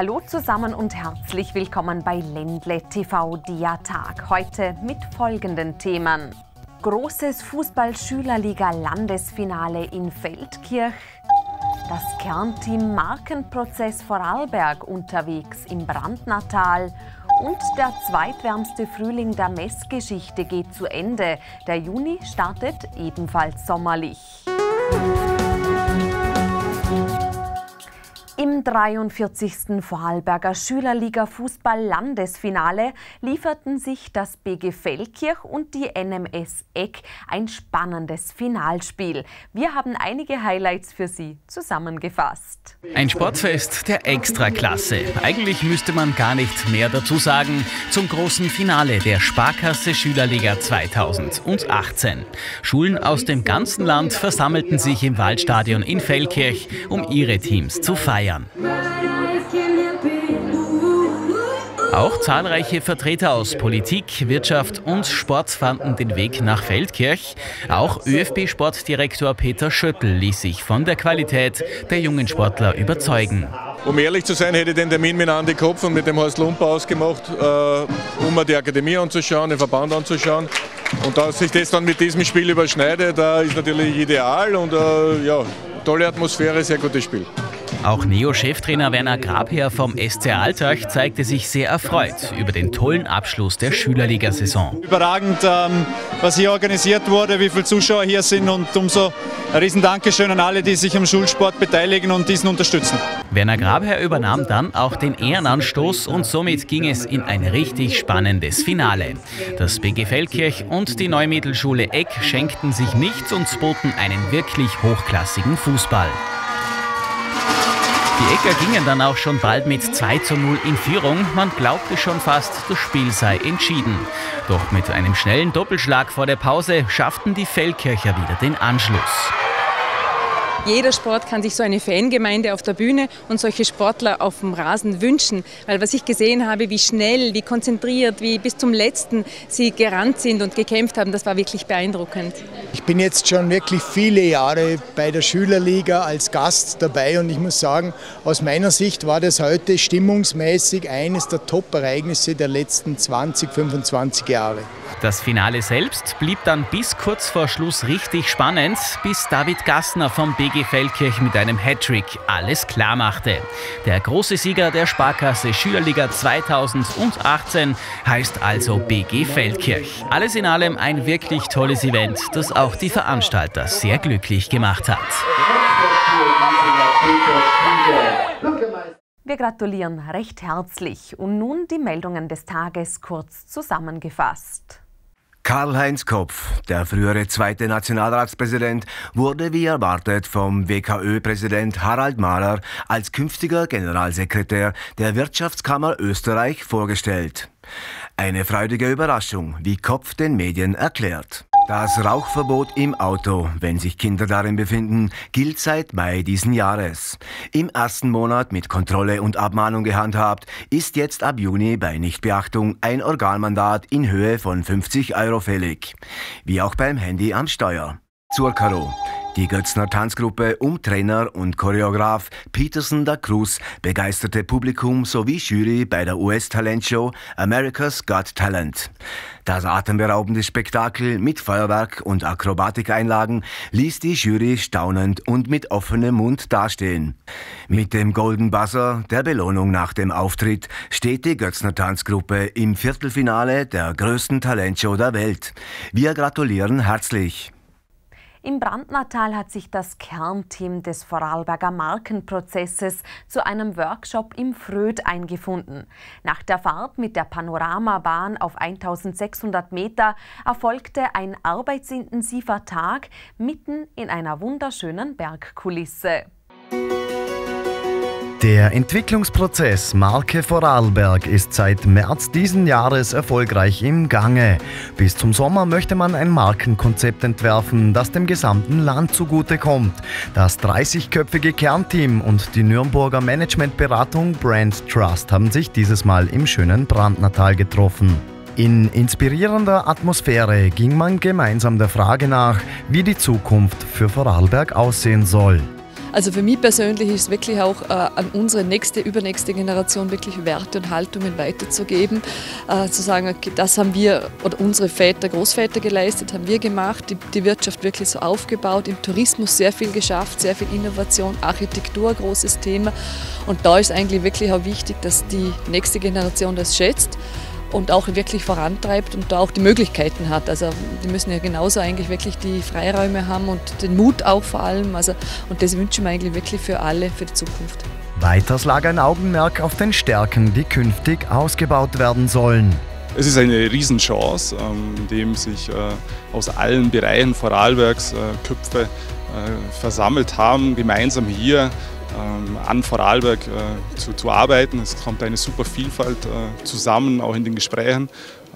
Hallo zusammen und herzlich willkommen bei Ländle TV Diatag. Heute mit folgenden Themen. Großes Fußball-Schülerliga-Landesfinale in Feldkirch. Das Kernteam Markenprozess Vorarlberg unterwegs im Brandnatal. Und der zweitwärmste Frühling der Messgeschichte geht zu Ende. Der Juni startet ebenfalls sommerlich. Im 43. Vorarlberger Schülerliga Fußball Landesfinale lieferten sich das BG Feldkirch und die NMS Eck ein spannendes Finalspiel. Wir haben einige Highlights für Sie zusammengefasst. Ein Sportfest der Extraklasse. Eigentlich müsste man gar nicht mehr dazu sagen zum großen Finale der Sparkasse Schülerliga 2018. Schulen aus dem ganzen Land versammelten sich im Waldstadion in Feldkirch, um ihre Teams zu feiern. Auch zahlreiche Vertreter aus Politik, Wirtschaft und Sport fanden den Weg nach Feldkirch. Auch ÖFB-Sportdirektor Peter Schöttl ließ sich von der Qualität der jungen Sportler überzeugen. Um ehrlich zu sein, hätte ich den Termin mit Andi Kopf und mit dem Horst Lumper ausgemacht, äh, um mir die Akademie anzuschauen, den Verband anzuschauen. Und dass sich das dann mit diesem Spiel überschneidet, äh, ist natürlich ideal und äh, ja, tolle Atmosphäre, sehr gutes Spiel. Auch Neo-Cheftrainer Werner Grabherr vom SC Altach zeigte sich sehr erfreut über den tollen Abschluss der Schülerligasaison. Überragend, ähm, was hier organisiert wurde, wie viele Zuschauer hier sind und umso ein riesen Dankeschön an alle, die sich am Schulsport beteiligen und diesen unterstützen. Werner Grabherr übernahm dann auch den Ehrenanstoß und somit ging es in ein richtig spannendes Finale. Das BG Feldkirch und die Neumittelschule Eck schenkten sich nichts und boten einen wirklich hochklassigen Fußball. Die Ecker gingen dann auch schon bald mit 2 zu 0 in Führung. Man glaubte schon fast, das Spiel sei entschieden. Doch mit einem schnellen Doppelschlag vor der Pause schafften die Feldkircher wieder den Anschluss. Jeder Sport kann sich so eine Fangemeinde auf der Bühne und solche Sportler auf dem Rasen wünschen. Weil was ich gesehen habe, wie schnell, wie konzentriert, wie bis zum letzten sie gerannt sind und gekämpft haben, das war wirklich beeindruckend. Ich bin jetzt schon wirklich viele Jahre bei der Schülerliga als Gast dabei und ich muss sagen, aus meiner Sicht war das heute stimmungsmäßig eines der Top-Ereignisse der letzten 20, 25 Jahre. Das Finale selbst blieb dann bis kurz vor Schluss richtig spannend, bis David Gassner vom BG Feldkirch mit einem Hattrick alles klar machte. Der große Sieger der Sparkasse Schülerliga 2018 heißt also BG Feldkirch. Alles in allem ein wirklich tolles Event, das auch die Veranstalter sehr glücklich gemacht hat. Wir gratulieren recht herzlich und nun die Meldungen des Tages kurz zusammengefasst. Karl-Heinz Kopf, der frühere zweite Nationalratspräsident, wurde wie erwartet vom WKÖ-Präsident Harald Mahler als künftiger Generalsekretär der Wirtschaftskammer Österreich vorgestellt. Eine freudige Überraschung, wie Kopf den Medien erklärt. Das Rauchverbot im Auto, wenn sich Kinder darin befinden, gilt seit Mai diesen Jahres. Im ersten Monat mit Kontrolle und Abmahnung gehandhabt, ist jetzt ab Juni bei Nichtbeachtung ein Organmandat in Höhe von 50 Euro fällig. Wie auch beim Handy am Steuer. Zur Karo. Die Götzner Tanzgruppe um Trainer und Choreograf Peterson da Cruz begeisterte Publikum sowie Jury bei der US-Talentshow America's Got Talent. Das atemberaubende Spektakel mit Feuerwerk und Akrobatikeinlagen ließ die Jury staunend und mit offenem Mund dastehen. Mit dem Golden Buzzer, der Belohnung nach dem Auftritt, steht die Götzner Tanzgruppe im Viertelfinale der größten Talentshow der Welt. Wir gratulieren herzlich. Im Brandnatal hat sich das Kernteam des Vorarlberger Markenprozesses zu einem Workshop im Fröd eingefunden. Nach der Fahrt mit der Panoramabahn auf 1600 Meter erfolgte ein arbeitsintensiver Tag mitten in einer wunderschönen Bergkulisse. Der Entwicklungsprozess Marke Vorarlberg ist seit März diesen Jahres erfolgreich im Gange. Bis zum Sommer möchte man ein Markenkonzept entwerfen, das dem gesamten Land zugutekommt. Das 30-köpfige Kernteam und die Nürnberger Managementberatung Brand Trust haben sich dieses Mal im schönen Brandnatal getroffen. In inspirierender Atmosphäre ging man gemeinsam der Frage nach, wie die Zukunft für Vorarlberg aussehen soll. Also für mich persönlich ist es wirklich auch äh, an unsere nächste, übernächste Generation wirklich Werte und Haltungen weiterzugeben. Äh, zu sagen, okay, das haben wir oder unsere Väter, Großväter geleistet, haben wir gemacht, die, die Wirtschaft wirklich so aufgebaut, im Tourismus sehr viel geschafft, sehr viel Innovation, Architektur, großes Thema. Und da ist eigentlich wirklich auch wichtig, dass die nächste Generation das schätzt und auch wirklich vorantreibt und da auch die Möglichkeiten hat. Also die müssen ja genauso eigentlich wirklich die Freiräume haben und den Mut auch vor allem. Also, und das wünschen wir eigentlich wirklich für alle für die Zukunft. Weiters lag ein Augenmerk auf den Stärken, die künftig ausgebaut werden sollen. Es ist eine Riesenchance, ähm, in dem sich äh, aus allen Bereichen Vorarlbergs äh, Köpfe äh, versammelt haben, gemeinsam hier an Vorarlberg äh, zu, zu, arbeiten. Es kommt eine super Vielfalt äh, zusammen, auch in den Gesprächen.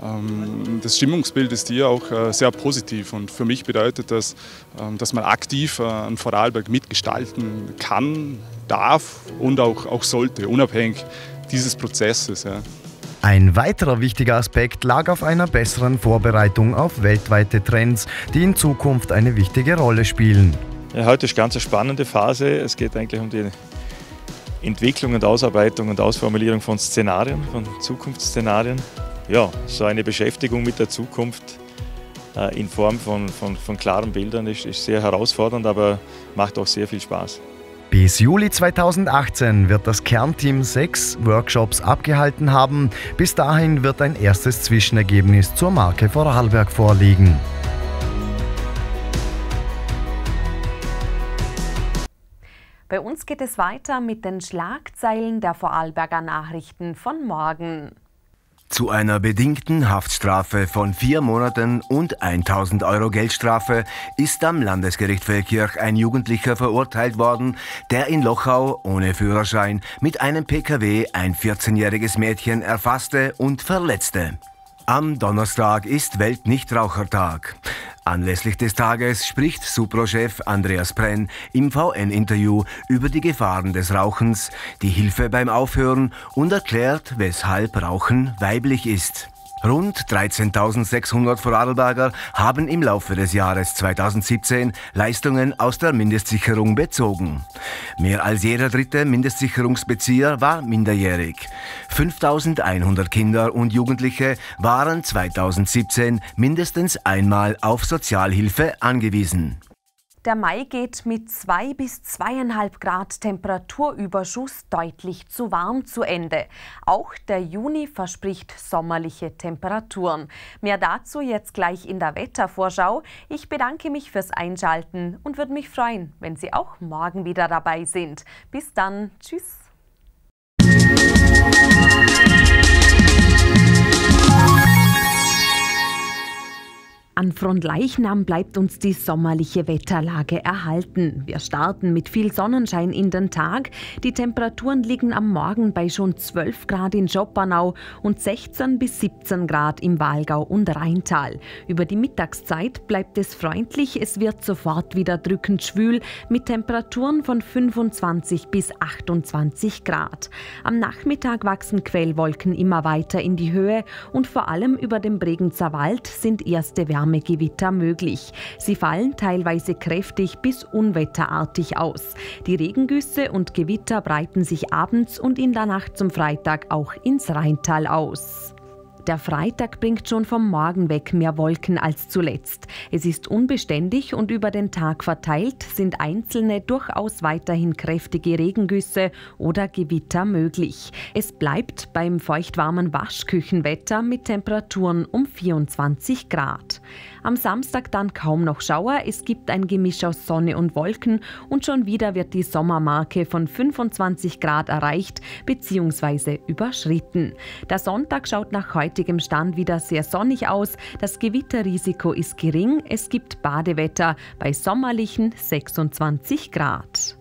Ähm, das Stimmungsbild ist hier auch äh, sehr positiv und für mich bedeutet das, ähm, dass man aktiv an Vorarlberg mitgestalten kann, darf und auch, auch sollte, unabhängig dieses Prozesses. Ein weiterer wichtiger Aspekt lag auf einer besseren Vorbereitung auf weltweite Trends, die in Zukunft eine wichtige Rolle spielen. Ja, heute ist ganz eine spannende Phase. Es geht eigentlich um die Entwicklung und Ausarbeitung und Ausformulierung von Szenarien, von Zukunftsszenarien. Ja, so eine Beschäftigung mit der Zukunft äh, in Form von, von, von klaren Bildern ist, ist sehr herausfordernd, aber macht auch sehr viel Spaß. Bis Juli 2018 wird das Kernteam sechs Workshops abgehalten haben. Bis dahin wird ein erstes Zwischenergebnis zur Marke Vorarlberg vorliegen. Bei uns geht es weiter mit den Schlagzeilen der Vorarlberger Nachrichten von morgen. Zu einer bedingten Haftstrafe von vier Monaten und 1000 Euro Geldstrafe ist am Landesgericht Feldkirch ein Jugendlicher verurteilt worden, der in Lochau ohne Führerschein mit einem Pkw ein 14-jähriges Mädchen erfasste und verletzte. Am Donnerstag ist Weltnichtrauchertag. Anlässlich des Tages spricht Supro-Chef Andreas Brenn im VN-Interview über die Gefahren des Rauchens, die Hilfe beim Aufhören und erklärt, weshalb Rauchen weiblich ist. Rund 13.600 Vorarlberger haben im Laufe des Jahres 2017 Leistungen aus der Mindestsicherung bezogen. Mehr als jeder dritte Mindestsicherungsbezieher war minderjährig. 5.100 Kinder und Jugendliche waren 2017 mindestens einmal auf Sozialhilfe angewiesen. Der Mai geht mit 2 bis 2,5 Grad Temperaturüberschuss deutlich zu warm zu Ende. Auch der Juni verspricht sommerliche Temperaturen. Mehr dazu jetzt gleich in der Wettervorschau. Ich bedanke mich fürs Einschalten und würde mich freuen, wenn Sie auch morgen wieder dabei sind. Bis dann. Tschüss. An Frontleichnam bleibt uns die sommerliche Wetterlage erhalten. Wir starten mit viel Sonnenschein in den Tag. Die Temperaturen liegen am Morgen bei schon 12 Grad in Schoppernau und 16 bis 17 Grad im Walgau und Rheintal. Über die Mittagszeit bleibt es freundlich. Es wird sofort wieder drückend schwül mit Temperaturen von 25 bis 28 Grad. Am Nachmittag wachsen Quellwolken immer weiter in die Höhe und vor allem über dem Bregenzer Wald sind erste Wärme Gewitter möglich. Sie fallen teilweise kräftig bis unwetterartig aus. Die Regengüsse und Gewitter breiten sich abends und in der Nacht zum Freitag auch ins Rheintal aus. Der Freitag bringt schon vom Morgen weg mehr Wolken als zuletzt. Es ist unbeständig und über den Tag verteilt sind einzelne durchaus weiterhin kräftige Regengüsse oder Gewitter möglich. Es bleibt beim feuchtwarmen Waschküchenwetter mit Temperaturen um 24 Grad. Am Samstag dann kaum noch Schauer, es gibt ein Gemisch aus Sonne und Wolken und schon wieder wird die Sommermarke von 25 Grad erreicht bzw. überschritten. Der Sonntag schaut nach heutigem Stand wieder sehr sonnig aus, das Gewitterrisiko ist gering, es gibt Badewetter bei sommerlichen 26 Grad.